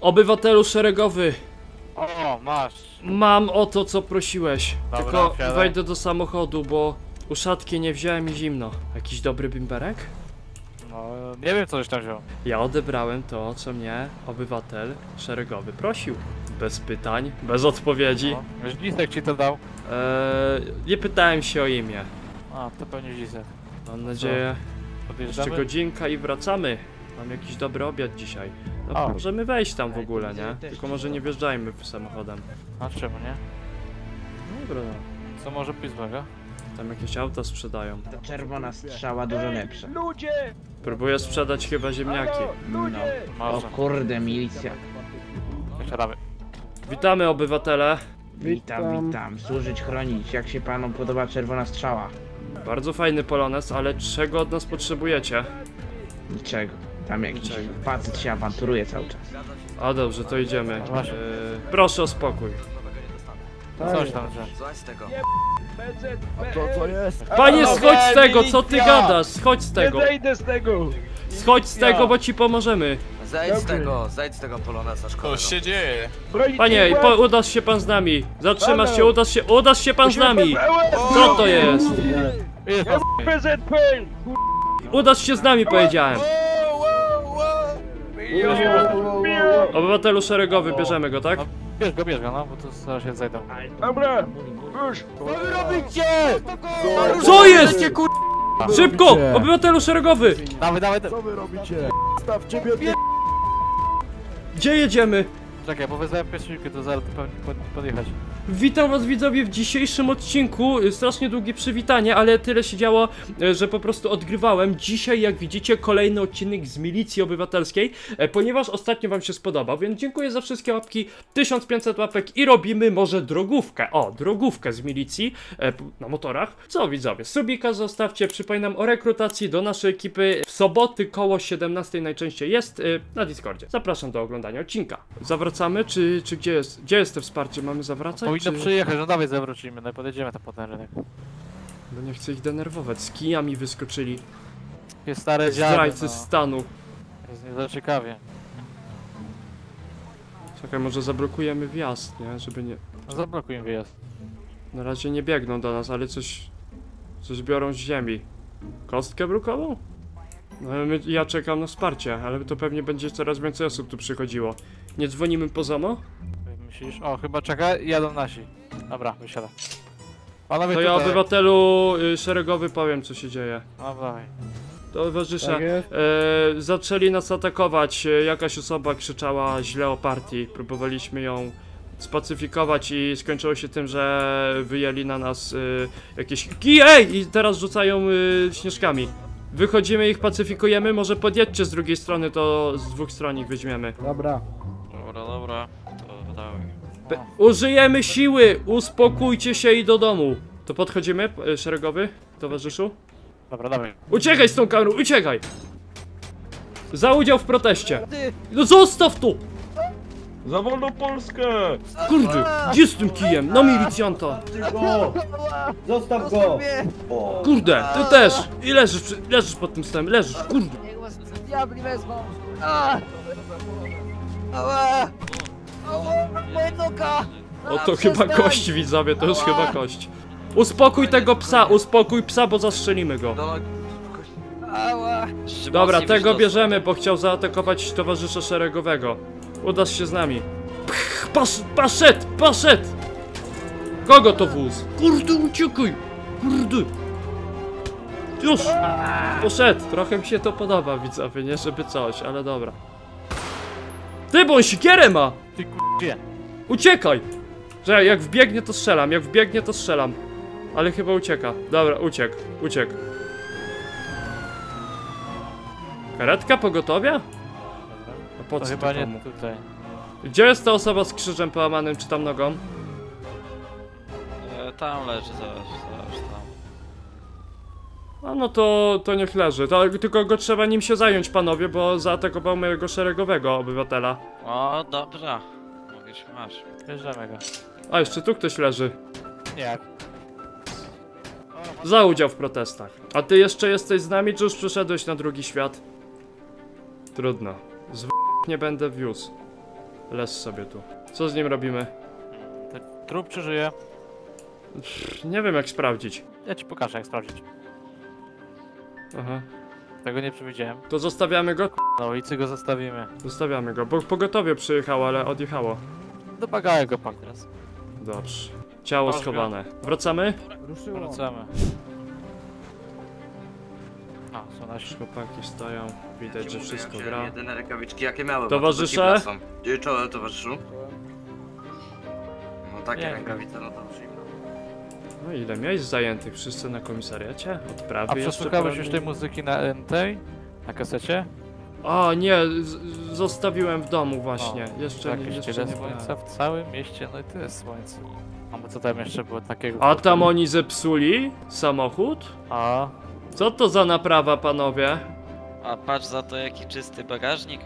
Obywatelu szeregowy, O, masz. mam o to co prosiłeś. Dobra, Tylko wejdę do samochodu, bo uszatki nie wziąłem i zimno. Jakiś dobry bimberek? No, nie wiem co żeś tam wziął. Ja odebrałem to, co mnie obywatel szeregowy prosił. Bez pytań, bez odpowiedzi. No. Wiesz, Lisek ci to dał. Eee, nie pytałem się o imię. A, to pewnie Lisek. Mam nadzieję, jeszcze godzinka i wracamy. Mam jakiś dobry obiad dzisiaj. No, O. możemy wejść tam w ogóle, nie? Tylko może nie wjeżdżajmy samochodem. A czemu nie? Dobra, no. Co może być złego? Tam jakieś auta sprzedają. Ta czerwona strzała dużo lepsza. Próbuję sprzedać chyba ziemniaki. No. O Może. kurde, milicja. Siadamy. Witamy obywatele. Witam, witam. Służyć, chronić. Jak się panom podoba czerwona strzała? Bardzo fajny polones, ale czego od nas potrzebujecie? Niczego. Tam jakiś facet się awanturuje cały czas. A dobrze, to idziemy. No. Eee, proszę o spokój. Coś tam, że. Tego. To co jest? Panie, schodź z tego, co ty gadasz? Schodź z tego. zejdę z tego! Schodź z tego, bo ci pomożemy. Zejdź z Dobry. tego, zejdź z tego polonesa szkoły. Co się dzieje? Bronić Panie, nie po, udasz się pan z nami. Zatrzymasz się, udasz się, udasz się pan z nami. Co to jest? PZP! Udasz się z nami, powiedziałem. Obywatelu szeregowy, bierzemy go, tak? No, bierz go, bierz go, no, bo to zaraz się zajdą. Dobra! Już! Co wy robicie? Co jest? Szybko! Obywatelu szeregowy! Dawaj, dawaj, dawaj. Co wy robicie? Stawcie mnie Gdzie jedziemy? Czekaj, bo wezwałem pieśniczkę, to zaraz pewnie pod, podjechać. Witam was widzowie w dzisiejszym odcinku. Y, Strasznie długie przywitanie, ale tyle się działo, y, że po prostu odgrywałem. Dzisiaj, jak widzicie, kolejny odcinek z Milicji Obywatelskiej, e, ponieważ ostatnio wam się spodobał, więc dziękuję za wszystkie łapki. 1500 łapek i robimy może drogówkę. O, drogówkę z Milicji e, na motorach. Co widzowie, subika zostawcie. Przypominam o rekrutacji do naszej ekipy w soboty koło 17 najczęściej jest y, na Discordzie. Zapraszam do oglądania odcinka. Zawracamy, czy, czy gdzie jest? Gdzie jest to wsparcie? Mamy zawracać? Powinno przyjechać, no dawaj zawrócimy, no i podjedziemy tam po ten rynek. Bo nie chcę ich denerwować. Z kijami wyskoczyli. Jest stare dziady, Zdrajcy no. stanu. Jest nie za ciekawie. Czekaj, może zablokujemy wjazd, nie? Żeby nie... No zablokuj im wyjazd. Na razie nie biegną do nas, ale coś... Coś biorą z ziemi. Kostkę brukową? No my, ja czekam na wsparcie, ale to pewnie będzie coraz więcej osób tu przychodziło. Nie dzwonimy po ZOMO? Myślisz? O, chyba czeka, jadą nasi. Dobra, wysiada. Panowie To ja tutaj. obywatelu y, szeregowy powiem co się dzieje. No dawaj. Towarzysze, Tak jest. e, zaczęli nas atakować. E, Jakaś osoba krzyczała źle o partii. Próbowaliśmy ją spacyfikować i skończyło się tym, że wyjęli na nas e, jakieś kije i teraz rzucają e, śnieżkami. Wychodzimy, ich pacyfikujemy, może podjedźcie z drugiej strony, to z dwóch stron ich weźmiemy. Dobra. Pe- użyjemy siły! Uspokójcie się i do domu. To podchodzimy, e, szeregowy, towarzyszu? Dobra, dawaj. Uciekaj z tą kamerą, uciekaj! Za udział w proteście. No zostaw to! Za wolną Polskę! Kurde, gdzie z tym kijem? Na milicjanta! Zostaw go! Kurde, ty też! I leżysz, przy, leżysz pod tym stołem, leżysz, kurde! Niech was diabli wezmą. A! Ała! Ała! Noga! O to chyba kość widzowie, to już chyba kość. Uspokój tego psa, uspokój psa, bo zastrzelimy go. Nogi. Ała! Dobra, tego bierzemy, bo chciał zaatakować towarzysza szeregowego. Udasz się z nami. Pch, Pas, paszet, paszet! Kogo to wóz? Kurde, uciekaj! Kurde! Już! Poszedł! Trochę mi się to podoba, widzowie, nie żeby coś, ale dobra. Ty, bo on sikierę ma! Ty k***ie. Uciekaj! Że jak wbiegnie to strzelam, jak wbiegnie to strzelam. Ale chyba ucieka. Dobra, uciekł, uciekł. Karetka pogotowia? A po To co chyba to nie komu? tutaj. Gdzie jest ta osoba z krzyżem połamanym, czy tam nogą? E, tam leży, zobacz, zobacz tam. A no to, to niech leży. To, tylko go trzeba nim się zająć, panowie, bo zaatakował mojego szeregowego obywatela. O, dobra. Mówisz, masz. Bierzemy go. A jeszcze tu ktoś leży. Nie. Za udział w protestach. A ty jeszcze jesteś z nami, czy już przeszedłeś na drugi świat? Trudno. Z nie będę wiózł. Les sobie tu. Co z nim robimy? Ten trup czy żyje? Pff, nie wiem jak sprawdzić. Ja ci pokażę jak sprawdzić. Aha. Tego nie przewidziałem. To zostawiamy go? Na ulicy go zostawimy. Zostawiamy go, bo pogotowie przyjechało, ale odjechało. Do bagaja go pak teraz. Dobrze. Ciało Masz go? schowane. Wracamy? Wracamy. No, są nasi. Chłopaki stoją, widać, że wszystko gra. Jedyne rękawiczki jakie miałem. Towarzysze? a to Czołem towarzyszu. No takie Nie. rękawice, no to przyjmę. No ile miejsc zajętych? Wszyscy na komisariacie? Odprawy A przesłuchałeś już tej muzyki na tej? Na kasecie? O nie, zostawiłem w domu właśnie. jeszcze nie, Jakieś jeszcze nie słońca w całym mieście, no i tyle słońca. A bo co tam jeszcze było takiego? A tam oni zepsuli samochód? A, Co to za naprawa, panowie? A patrz za to jaki czysty bagażnik.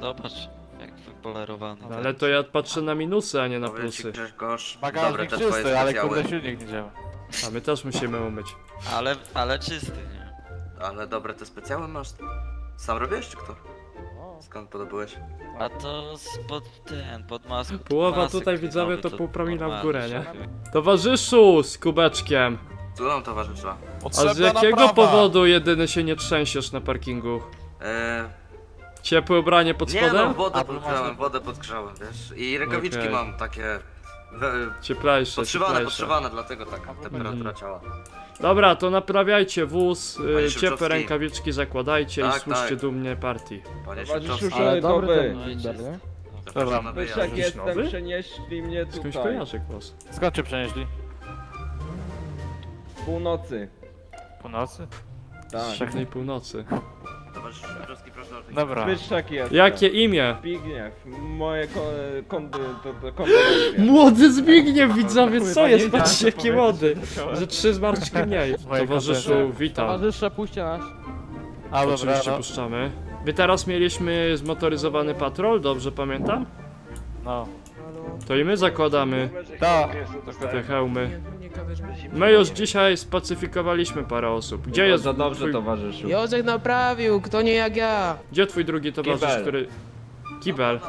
Zobacz, jak wypolerowany. No, ale to ja patrzę na minusy, a nie na plusy. Grzegorz, dobre bagażnik czysty, ale kurde silnik nie działa. A my też musimy umyć. Ale, ale czysty, nie? Ale dobre te specjały masz. Sam robiłeś czy kto? Skąd podobałeś? A to spod ten, pod maską. Połowa tutaj, widzowie, to pół promila w górę, nie? Towarzyszu z kubeczkiem. Co nam towarzysza? A z jakiego powodu jedyny się nie trzęsiesz na parkingu? Eee, Ciepłe ubranie pod nie no, spodem? wodę podgrzałem, wodę podgrzałem, wiesz? I rękawiczki Okej. mam takie... Cieplejsze, podszywane, cieplejsze. podszywane, dlatego taka temperatura Mhm. ciała. Dobra, to naprawiajcie wóz, y, Panie ciepłe rękawiczki zakładajcie i Tak, służcie tak. dumnie partii. Panie Towarzyszu Szybczowski, szeregowy. No i czysty. zapraszam na Wyszek wyjazd. jestem, nowy? przenieśli mnie Skądś tutaj. kojarzy głos. Skąd cię przenieśli? Północy. Północy? Tak. Z Szybnej północy. Dobra. Wyszek jestem. Jakie imię? Zbigniew. Moje ko kondy, to, to kondolencje. Młody Zbigniew, widzowie, co jest? Patrzcie, jakie młody. Że trzy zmarszczki mniej. Towarzyszu, witam. Towarzysze, puśćcie nas. A dobra, Oczywiście no. puszczamy. Wy teraz mieliśmy zmotoryzowany patrol, dobrze pamiętam? no. To i my zakładamy Tak. te hełmy. My już dzisiaj spacyfikowaliśmy parę osób. Gdzie jest Za dobrze, twój, towarzyszu. Józek naprawił, kto nie jak ja. Gdzie twój drugi towarzysz, Kibel. który... Kibel.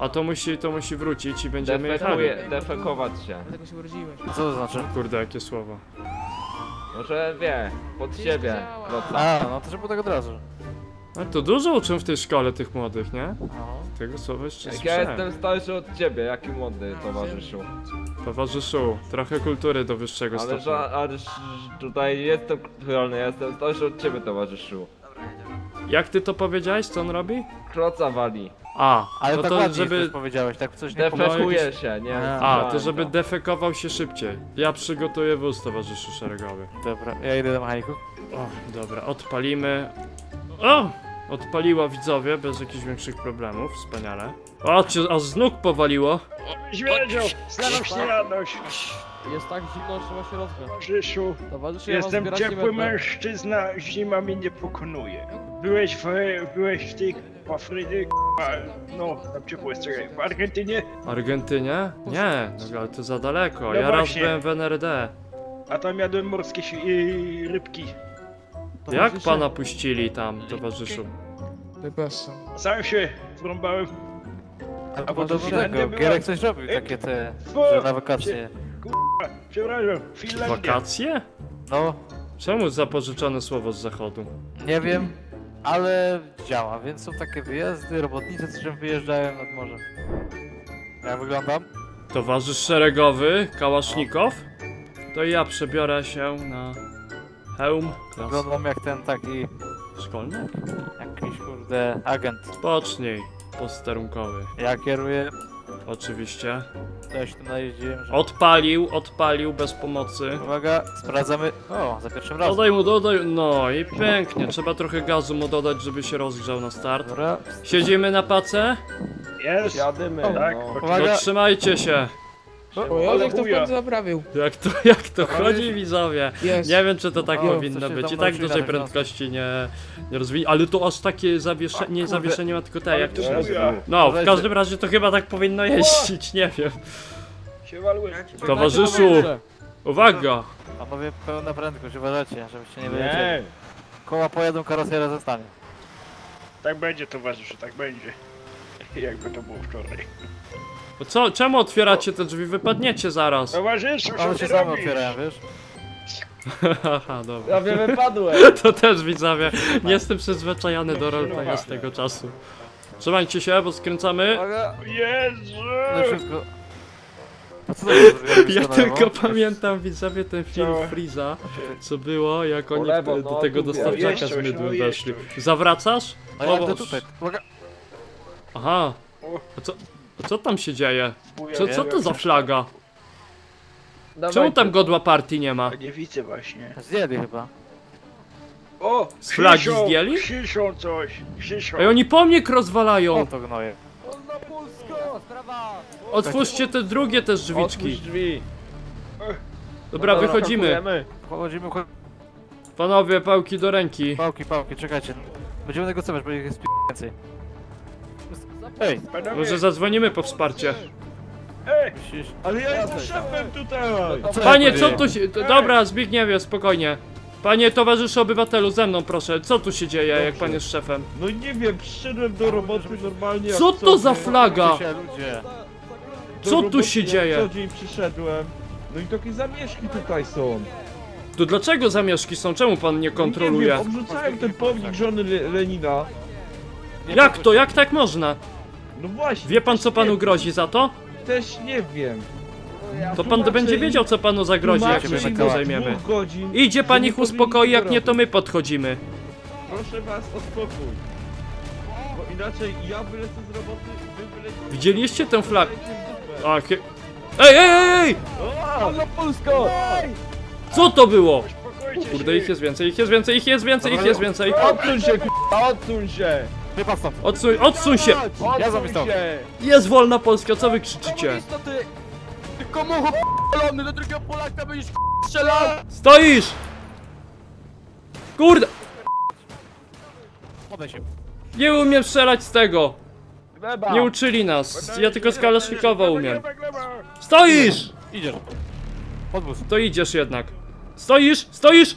A to musi, to musi wrócić i będziemy jechali. Defekuje, defekować się. Dlatego się urodziłeś. Co to znaczy? Kurde, jakie słowo. Może wie, pod siebie. działa. Kloca. A, no to żeby tak od razu. Ale to dużo uczą w tej szkole tych młodych, nie? No. Tego słowa jeszcze Jak ja słyszałem. jestem starszy od ciebie, jaki młody towarzyszu. Towarzyszu, trochę kultury do wyższego Ale, stopnia. ale ż- tutaj jestem kulturalny, ja jestem starszy od ciebie towarzyszu. Dobra, jedziemy. Jak ty to powiedziałeś, co on robi? Kloca wali. A, Ale no tak to ładnie żeby... żeby... powiedziałeś, tak coś nie Defekuje się, nie? A, A, to żeby defekował się szybciej. Ja przygotuję wóz, towarzyszu szeregowy. Dobra, ja idę do mechaników. O, dobra, odpalimy. O! Odpaliła widzowie, bez jakichś większych problemów, wspaniale. O, cię aż z nóg powaliło. Śmierdzią, staram się radość, Jest tak zimno, trzeba się rozgrzać. ja was Jestem zbierać ciepły mężczyzna, zima mnie nie pokonuje. Byłeś w, byłeś w tej Afryce, a, no, tam ciepło jest, czekaj, w Argentynie, Argentynie? Nie, no ale to za daleko. No Ja raz właśnie. byłem w NRD. a tam jadłem morskie si- i rybki. Jak pana puścili tam, towarzyszu? Bez sam. Się wrąbałem. A bo do tego, Gierek coś robił, Ej, takie te, bo- że na wakacje. Przepraszam, Finlandia. Wakacje? No, Czemu zapożyczone słowo z zachodu? nie wiem, ale działa, więc są takie wyjazdy, robotnicy z czym wyjeżdżają nad morze. Jak wyglądam? Towarzysz szeregowy, Kałasznikow? To ja przebiorę się na hełm Wyglądam jak ten taki, szkolny. jakiś kurde agent. Spocznij, posterunkowy. Ja kieruję, Oczywiście. też tu najeździłem, że... Odpalił, odpalił bez pomocy. Uwaga, sprawdzamy. O, za pierwszym razem. Dodaj mu, dodaj. No i pięknie. Trzeba trochę gazu mu dodać, żeby się rozgrzał na start. Dobra, Siedzimy na pace? Jest, Jadymy, tak, no. Uwaga. No trzymajcie się. O, Józek to w końcu naprawił. Jak to, jak to chodzi widzowie? Jest. Nie wiem czy to tak O, powinno się być. I tam tak dużej prędkości nie, nie rozwinie. Ale to aż takie zawieszenie, nie kurde. zawieszenie ma tylko te, jak to się nazywa? No, w każdym razie to chyba tak powinno jeździć, nie wiem. się. Towarzyszu, uwaga! panowie pełna prędkość, uważajcie, żebyście nie wyjeździli. Nie, Koła pojadą, karosera zostanie. Tak będzie, towarzyszu, tak będzie. Jakby to było wczoraj. Bo co, czemu otwieracie te drzwi? Wypadniecie zaraz. Towarzyszu, co One ty się same robisz? otwierają, wiesz? Haha, dobra. Prawie wypadłem. To też widzowie. Nie jestem przyzwyczajony do roleplaya z tego czasu. Trzymajcie się, bo skręcamy. Jezu! No wszystko. A co to jest? Ja Na tylko pamiętam widzowie ten film? Freeza, co było, jak oni lewo, w- no, do tego dostawczaka z mydłem no coś. Zawracasz? A ja idę tutaj. Uwaga. Aha. A co, co tam się dzieje? Co, co to za flaga? Czemu tam godła partii nie ma? Nie widzę właśnie. Zdjęli chyba. O! Z flagi krzyczą, zdjęli? Krzyczą coś, krzyczą. Ej, oni pomnik rozwalają! O to gnoje. Otwórzcie te drugie też Otwórz drzwiczki. drzwi. Dobra, wychodzimy. Skakujemy. Chodzimy, chodź. Panowie, pałki do ręki. Pałki, pałki, czekajcie. Będziemy negocjować, bo ich jest p- więcej. Ej, Panowie, Może zadzwonimy po wsparcie. Ej, ale ja jestem szefem tutaj! Co Panie, co tu się... Dobra, Zbigniewie, spokojnie. Panie towarzyszu obywatelu, ze mną proszę. Co tu się dzieje, jak pan jest szefem? No nie wiem, przyszedłem do roboty normalnie Co to za flaga? Do Co tu się dzieje? Co dzień przyszedłem. No i takie zamieszki tutaj są. To dlaczego zamieszki są? Czemu pan nie Nie kontroluje? wiem, obrzucałem ten pomnik żony Le Lenina. Nie Jak to? Jak tak można? No właśnie. Wie pan co panu grozi za to? Też nie wiem. To pan będzie wiedział co panu zagrozi, jak Tłumaczę się od zajmiemy. Idzie pan ich uspokoi, jak nie to my podchodzimy. Proszę was o spokój. Bo inaczej ja wylecę z roboty, wy wylecicie... Widzieliście tę flagę? A, kie... Ej, ej, ej! Halo Polsko! Co to było? Kurde, ich jest więcej, ich jest więcej, ich jest więcej, ich jest więcej. Odsuń się, k***a, odsuń się! Wypadł stąd. Odsuń, odsuń się! Ja Odsuń zamykam. się! Jest wolna Polska, co wy krzyczycie? Stoisz! Kurde! Podaj się. Nie umiem strzelać z tego! Gleba! Nie uczyli nas, ja tylko z Kalasznikowa umiem. Stoisz! Idziesz. Podwóz. To idziesz jednak. Stoisz, stoisz!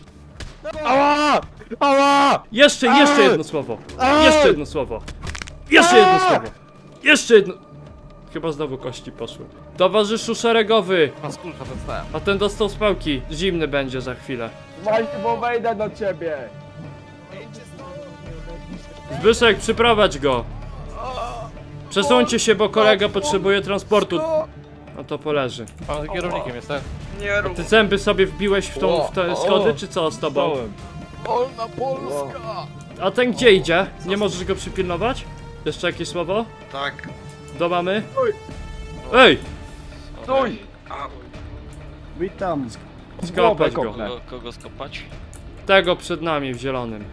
Ała! Ała! Jeszcze, jeszcze jedno słowo. Jeszcze jedno słowo. Jeszcze jedno słowo. Jeszcze jedno... Chyba znowu kości poszły. Towarzyszu szeregowy, dostałem. a ten dostał z pałki. Zimny będzie za chwilę. Właśnie, bo wejdę do ciebie! Zbyszek, przyprowadź go. Przesuńcie się, bo kolega potrzebuje transportu. No to poleży. Pan kierownikiem jest, tak? Nie rób. Ty zęby sobie wbiłeś w, tą, w te schody, czy co z tobą? Stałem. A ten gdzie idzie? Nie możesz go przypilnować? Jeszcze jakieś słowo? Tak. Do mamy? Ej! Stój! Witam. Skopać go. Kogo, kogo skopać? Tego przed nami w zielonym.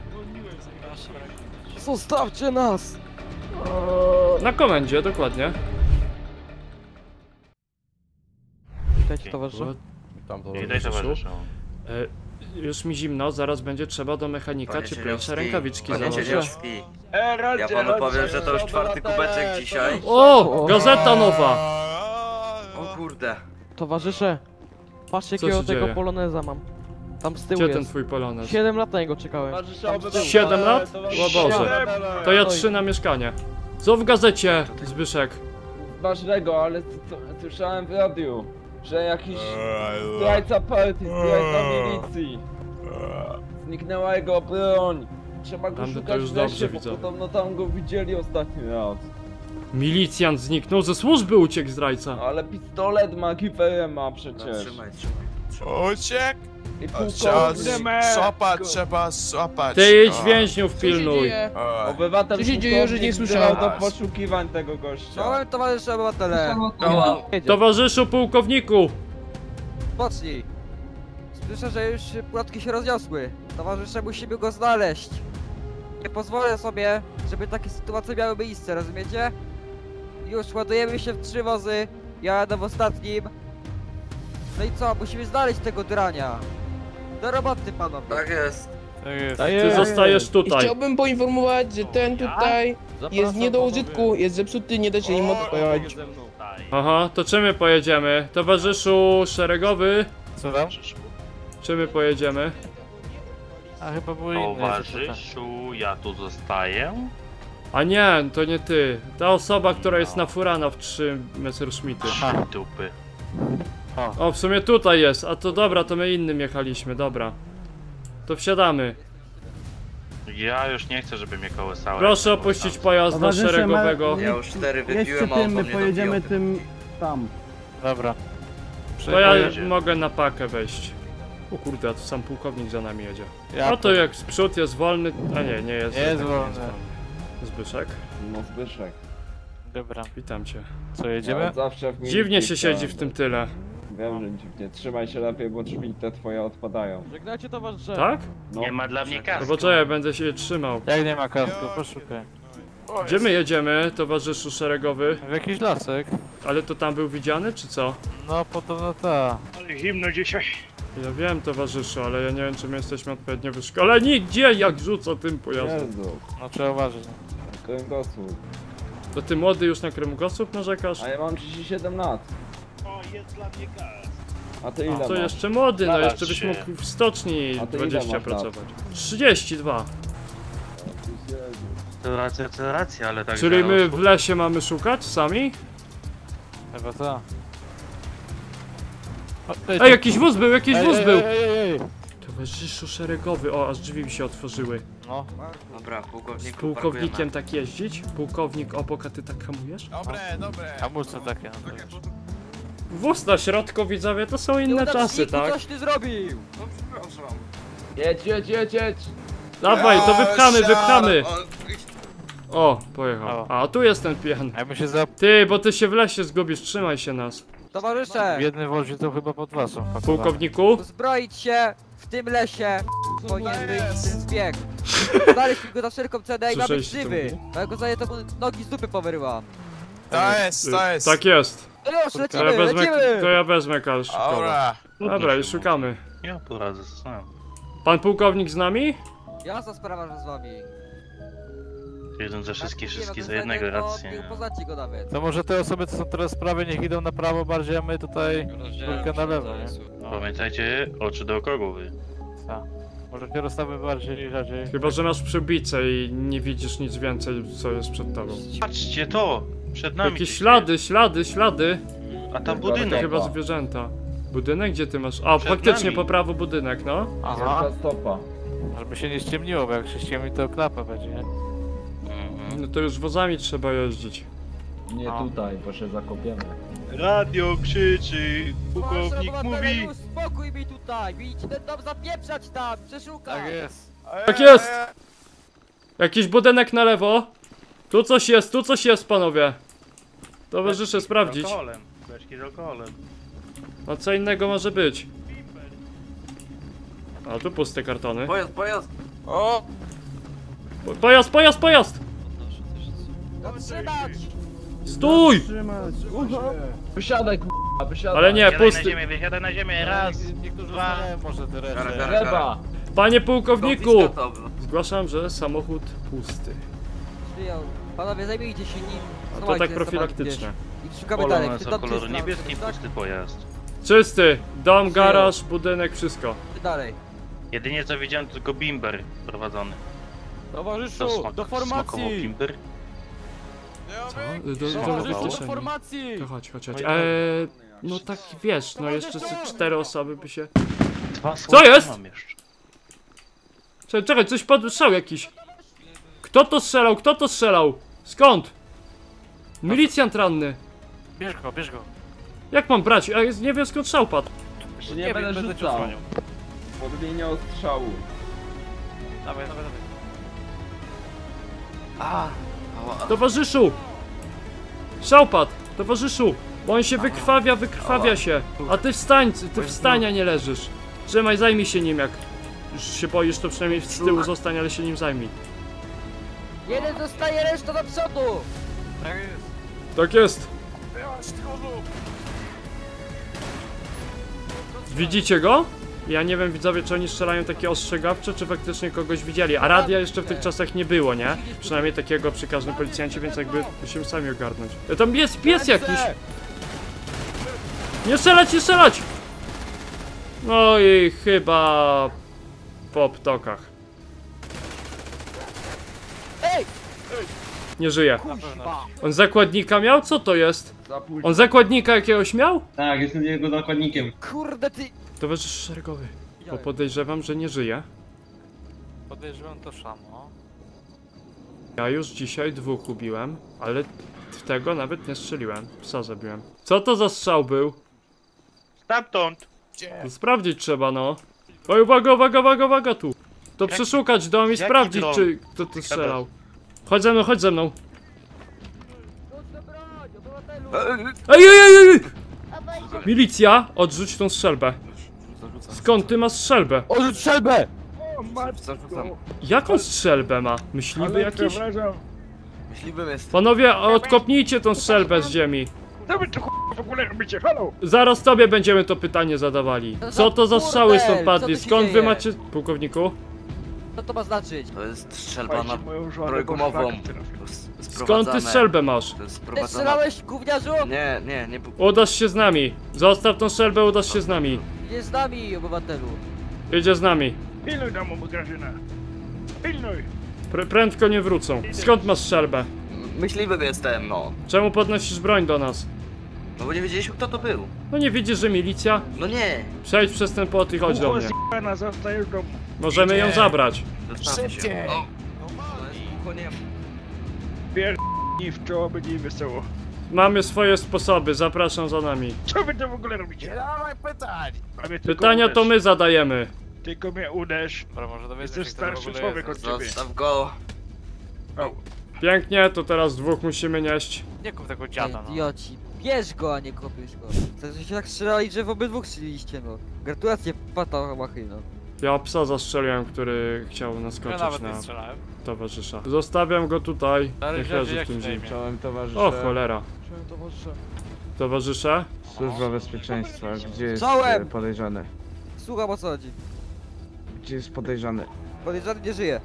Zostawcie nas! Na komendzie, dokładnie. Witajcie towarzyszu. Witaj towarzyszu. Już mi zimno, zaraz będzie trzeba do mechanika Panie cieplejsze Cieniowski, rękawiczki Panie założyć. E, ja panu powiem, że to już czwarty kubeczek dzisiaj. O! Gazeta nowa! O kurde. Towarzysze, patrzcie Co jakiego się tego dzieje? poloneza mam. Tam z tyłu Gdzie ten jest. twój polonez? 7 lat na niego czekałem. Siedem lat? O Boże. To ja trzy na mieszkanie. Co w gazecie, Zbyszek? Ważnego, ale c- c- słyszałem w radiu, że jakiś zdrajca partii, zdrajca milicji. Zniknęła jego broń. Trzeba go to szukać już w lesie, dobrze bo widzę. podobno tam go widzieli ostatni raz. Milicjant zniknął, ze służby uciekł zdrajca. Ale pistolet ma, kiferę ma No, przecież. trzymaj, trzymaj. Uciekł? I Trzeba pułkownik, złapać, trzeba złapać. Ty idź więźniów pilnuj. obywatel Co się dzieje, że nie słyszałem? do poszukiwań tego gościa. towarzysze obywatele! Towarzyszu pułkowniku! Pocznij! Słyszę, że już plotki się rozniosły. Towarzysze, musimy go znaleźć. Nie pozwolę sobie, żeby takie sytuacje miały miejsce, rozumiecie? Już ładujemy się w trzy wozy, ja jadę w ostatnim. No i co, musimy znaleźć tego drania. Do roboty, panowie. Tak jest. Tak jest. Ty zostajesz tutaj. Chciałbym poinformować, że ten tutaj jest nie do użytku, jest zepsuty, nie da się nim odpalać. Aha, to czym my pojedziemy? Towarzyszu szeregowy, Co tam? czym my pojedziemy? A chyba były inne rzeczy. ja tu zostaję. A nie, to nie ty. Ta osoba, która jest na furana w 3 Messerschmitty. Dupy. O, w sumie tutaj jest. A to dobra, to my innym jechaliśmy, dobra. To wsiadamy. Ja już nie chcę, żeby mnie kołysały. Proszę opuścić pojazd na szeregowego. Ja już cztery wypiłem, a on po mnie dobił. tym tam. Dobra. To ja mogę na pakę wejść. O kurde, a tu sam pułkownik za nami jedzie. Ja No to jak z przód jest wolny... A nie, nie jest. Nie jest tak, wolny. Zbyszek, No Zbyszek. Dobra. witam cię. Co, jedziemy? Zawsze w Dziwnie się siedzi w tym tyle. Wiem, że dziwnie. Trzymaj się lepiej, bo drzwi te twoje odpadają. Żegnajcie towarzysze. Tak? No, Nie ma dla mnie No kasku. bo co, ja będę się trzymał. Jak nie ma kasku, poszukaj. Gdzie my jedziemy, towarzyszu szeregowy? W jakiś lasek? Ale to tam był widziany, czy co? No podobno ta. Ale zimno dzisiaj. Ja wiem, towarzyszu, ale ja nie wiem, czy my jesteśmy odpowiednio wyszkoleni. Gdzie jak rzucę tym pojazdem? Jezu, No trzeba uważać. kręgosłup. To ty młody już na kręgosłup narzekasz? A ja mam 37 lat. O, jest dla mnie gaz. A ty ile To masz? jeszcze młody, no Zobacz jeszcze byś się. mógł w stoczni A ty ile 20 masz lat? pracować. 32. To racja, to racja, ale tak Czyli my w lesie mamy szukać sami? Chyba ta. O, Ej, jakiś wóz był, jakiś wóz był! Towarzyszu szeregowy, o, aż drzwi mi się otworzyły. No. Dobra, Z pułkowniku, pułkownikiem tak jeździć? Pułkownik obok, a ty tak hamujesz? Dobre, dobre. Hamulce takie, no to. Wóz na środku, widzowie, to są inne czasy, tak? coś ty zrobił! No przepraszam. Jedź, jedź, jedź, jedź! Dawaj, to wypchamy, wypchamy! O, pojechał. A, tu jest ten pijan. A jakby się za... Ty, bo ty się w lesie zgubisz, trzymaj się nas. Towarzysze! W jednym wozie to chyba pod was są. Pułkowniku? Uzbroić się w tym lesie! Powinien być ten zbieg! Znaleźliśmy go za wszelką cenę i ma być Słyszeliście to żywy! Bo jak go zaję, to mu nogi z dupy powyrywa. To jest, to jest. Tak jest. No już, To ja lecimy, wezmę, lecimy! to ja wezmę Kalszykowa. Dobra. Dobra, i szukamy. Ja poradzę sam. Pan pułkownik z nami? Jasna sprawa, że z wami. Jeden za wszystkich, Nie, wszystkich no za jednego, Nie poznacie go nawet. To może te osoby, co są teraz z prawej, niech idą na prawo bardziej, a my tutaj trójkę na lewo, nie? No, Pamiętajcie, oczy dookoła głowy. tak. Może się rozstawy bardziej rzadziej. Chyba, że masz przybicę i nie widzisz nic więcej, co jest przed tobą. Patrzcie to! Przed nami. Jakieś ślady, ślady, ślady. A tam To budynek. chyba zwierzęta. Budynek? Gdzie ty masz? A, Przed faktycznie nami. po prawo budynek, no. Aha. Stopa. Żeby się nie ściemniło, bo jak się ściemni, to klapa będzie, nie? Mhm. No to już wozami trzeba jeździć. Nie A. tutaj, bo się zakopiemy. Radio krzyczy, pułkownik mówi. Uspokój mi tutaj! Widzicie ten dom zapieprzać tam! Przeszukać! Tak jest. Tak jest! Jakiś budynek na lewo. Tu coś jest, tu coś jest, panowie. Towarzysze, Z sprawdzić. alkoholem. Beczki z alkoholem. A co innego może być? A tu puste kartony. pojazd, pojazd! O, Po- Pojazd, pojazd, pojazd! Zatrzymać! Stój! Wysiadaj, k***a, wysiadaj! Ale nie, Wysiadaj na pusty. ziemię, wysiadaj na ziemię, raz. Dwa. może gara. Gleba! Panie pułkowniku! Zgłaszam, że samochód pusty. Przyjął. Panowie, zajmijcie się nim. A to tak profilaktycznie. I szukamy dalej. Polonez Czy to czysto? niebieskim, Tak? pusty pojazd. Czysty! Dom, garaż, budynek, wszystko. Czy dalej? Jedynie co widziałem to tylko bimber prowadzony. To Towarzyszu, smok, do smakował formacji! bimber. Co? Do, do, do, Towarzyszu, do kieszeni. formacji! To chodź, chodź, chodź. Eee, no tak wiesz, no jeszcze z cztery osoby by się... Dwa słowa jest? Mam jeszcze. Czekaj, czekaj, coś padł, strzał jakiś. Kto to strzelał? Kto to strzelał? Skąd? Milicjant ranny. Bierz go, bierz go. Jak mam brać? A jest, nie wiem skąd strzał padł. Nie, nie będę będę rzucał. Pod linią strzału. Dawaj, dawaj, dawaj. Ała. Towarzyszu! Strzał padł! Towarzyszu! Bo on się wykrwawia, wykrwawia się. A ty wstań, ty wstań, a nie leżysz. Trzymaj, zajmij się nim jak... Już się boisz, to przynajmniej z tyłu zostań, ale się nim zajmij. Jeden zostaje, reszta do przodu! Tak jest. Tak jest. Widzicie go? Ja nie wiem widzowie czy oni strzelają takie ostrzegawcze, czy faktycznie kogoś widzieli. A radia jeszcze w tych czasach nie było, nie? Przynajmniej takiego przy każdym policjancie, więc jakby musimy sami ogarnąć. E, Tam jest pies jakiś! Nie strzelać, nie strzelać! No i chyba po ptokach. Ej! Nie żyje. On zakładnika miał? Co to jest? On zakładnika jakiegoś miał? Tak, jestem jego zakładnikiem. Kurde ty! Towarzysz szeregowy. Bo podejrzewam, że nie żyje. Podejrzewam to samo. Ja już dzisiaj dwóch ubiłem, ale w tego nawet nie strzeliłem. Psa zabiłem. Co to za strzał był? Stamtąd. To sprawdzić trzeba, no. Oj, uwaga, uwaga, uwaga, uwaga tu. To przeszukać dom i jaki sprawdzić, dom? czy kto tu strzelał. Chodź ze mną, chodź ze mną. Ej, ej, ej, ej! Milicja, odrzuć tą strzelbę. Skąd ty masz strzelbę? Odrzuć strzelbę! Zarzucam. Jaką strzelbę ma? Myśliwy jakiś? Myśliwym jest. Panowie, odkopnijcie tą strzelbę z ziemi. Co wy tu ch- w ogóle robicie? Halo? Zaraz tobie będziemy to pytanie zadawali. Co to za strzały stąd padli? Skąd wy macie... Pułkowniku? Co to ma znaczyć? To jest strzelba na moją broń gumową. Skąd ty strzelbę masz? To jest Ty sprowadzana. strzelałeś, gówniarzu? Nie, nie, nie. bu- Udasz się z nami. Zostaw tą strzelbę, udasz się z nami. Idziesz z nami, obywatelu. Idzie z nami. Pilnuj domu, Grażyna. Pilnuj. Pr prędko nie wrócą. Skąd masz strzelbę? Myśliwym jestem, no. Czemu podnosisz broń do nas? No bo nie wiedzieliśmy kto to był. No nie widzisz, że milicja? No nie. Przejdź przez ten płot i chodź do mnie. w domu. Możemy ją zabrać. Się. Szybciej. O. To jest. Pierdnij w czoło, będzie wesoło. Mamy swoje sposoby, zapraszam za nami. Co wy to w ogóle robicie? Dawaj pytań. A mnie tylko Pytania to uderz. my zadajemy. Tylko mnie uderz. Dobra, może dowiedzmy Jesteś się, kto to w starszy ogóle człowiek jest. od ciebie. Zostaw go. Pięknie, to teraz dwóch musimy nieść. Nie kup tego dziada, no. Idioci. Bierz go, a nie kopiesz go. To że się tak strzelali, że w obydwu strzeliście, no. Gratulacje, pata machy, no. Ja psa zastrzeliłem, który chciał Ja naskoczyć nawet na nie strzelałem. towarzysza. Zostawiam go tutaj. Niech leży w tym? Czołem towarzysze. O cholera. Cześć, towarzysze. Towarzysze? Służba bezpieczeństwa. Gdzie jest Czołem! e, podejrzany? Słucham o co chodzi. Gdzie jest podejrzany? Podejrzany nie żyje.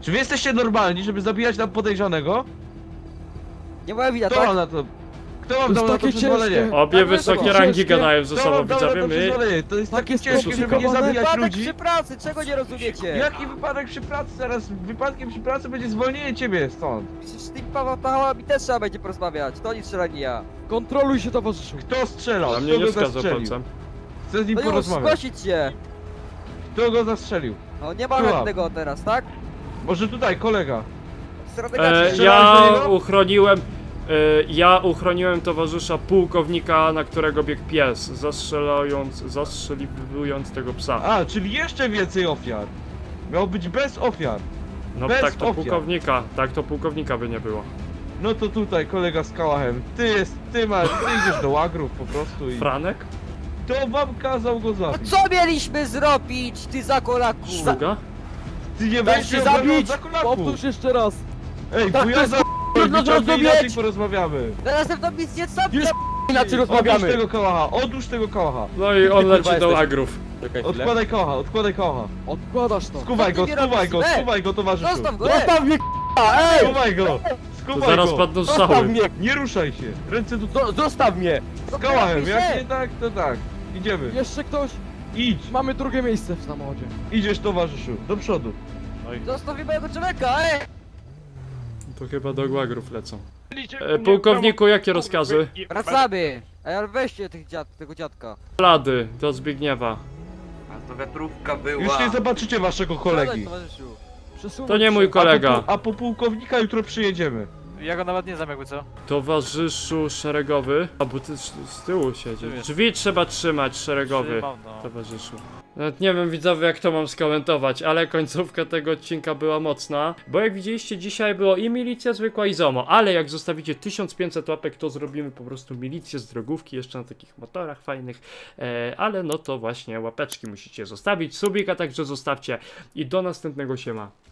Czy wy jesteście normalni, żeby zabijać nam podejrzanego? Nie moja wina, tak? wam na to... To na to takie przyzwolenie? Obie Tak, wysokie wiadomo. rangi gadają ze sobą, widzowie. to My... przyzwolenie? To jest Takie ciężkie, żeby nie skomplikowane. zabijać Wypadek ludzi. przy pracy, czego nie rozumiecie? Jaki wypadek przy pracy? Zaraz wypadkiem przy pracy będzie zwolnienie ciebie stąd. Przecież z tymi pałatałami też trzeba będzie porozmawiać. To nie strzela nie ja. Kontroluj się, towarzyszu. Kto strzelał? Mnie Kto nie go wskazał zastrzelił? palcem. Chcę z nim No już, porozmawiać. zgłosić się. Kto go zastrzelił? No nie ma Słucham. żadnego teraz, tak? Może tutaj, kolega. E, Strzelałeś ja niego? uchroniłem... E, ja uchroniłem towarzysza pułkownika, na którego biegł pies, zastrzelając, zastrzeliwując tego psa. A, czyli jeszcze więcej ofiar. Miało być bez ofiar. No bez tak to ofiar. pułkownika, tak to pułkownika by nie było. No to tutaj kolega z kałachem. Ty jest, ty masz, ty idziesz do łagrów po prostu i... Franek? To wam kazał go No zabić. co mieliśmy zrobić, ty zakolaku? Sługa? Ty nie się zabić! Powtórz jeszcze raz. Ej, Tak, bo to jest za... Wyciągnij zrozumieć. porozmawiamy. Na następną misję sam Już inaczej Odłóż rozmawiamy. tego kałacha, odłóż tego kałacha. No i on leci do jesteś. agrów. Czekaj chwilę. Odkładaj kałacha, odkładaj kałacha. Odkładasz to. Skuwaj go, mi skuwaj robisz? go, Ej! skuwaj go towarzyszu. Zostaw go! Zostaw mnie, k***a, ej! Skuwaj go, To skuwaj zaraz go. padną Zostaw strzały. mnie! Nie ruszaj się, ręce. Do, zostaw mnie! Z kałachem, się. jak nie tak, to tak. Idziemy. Jeszcze ktoś? Idź, Mamy drugie miejsce w samochodzie. idziesz towarzyszu, do przodu. Zostaw mi mojego człowieka, ej! To chyba do agrów lecą. E, pułkowniku, jakie rozkazy? Wracamy! Ej, ale weźcie tych dziad, tego dziadka. Lady, do Zbigniewa. A to wiatrówka była. Już nie zobaczycie waszego Siadaj, kolegi. towarzyszu. To nie się. mój A po, kolega. pu- a po pułkownika jutro przyjedziemy. Ja go nawet nie znam jakby co. Towarzyszu szeregowy. A bo ty z, z tyłu siedzi. Tu jest. Drzwi trzeba trzymać szeregowy. Trzymam, no. Towarzyszu. Nawet nie wiem widzowie jak to mam skomentować, ale końcówka tego odcinka była mocna. Bo jak widzieliście dzisiaj było i milicja zwykła i ZOMO, ale jak zostawicie 1500 łapek to zrobimy po prostu milicję z drogówki jeszcze na takich motorach fajnych. E, ale no to właśnie łapeczki musicie zostawić, subika także zostawcie i do następnego siema.